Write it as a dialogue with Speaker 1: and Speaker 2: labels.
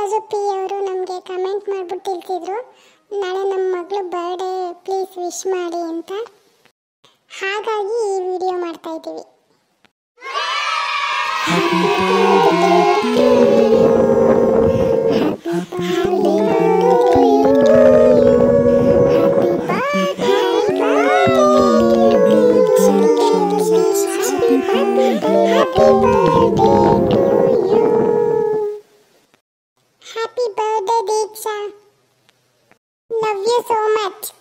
Speaker 1: Govindaraju P ಅವರು ನಮಗೆ comment ಮಾಡಿಬಿಟ್ಟು ತಿಳ್ತಿದ್ರು ನಾಳೆ ನಮ್ಮ ಮಗಳು ಬರ್ಡೇ ಪ್ಲೀಸ್ ವಿಶ್ ಮಾಡಿ ಅಂತ. ಹಾಗಾಗಿ ಈ ವಿಡಿಯೋ ಮಾಡ್ತಾ ಇದ್ದೀವಿ. Happy. But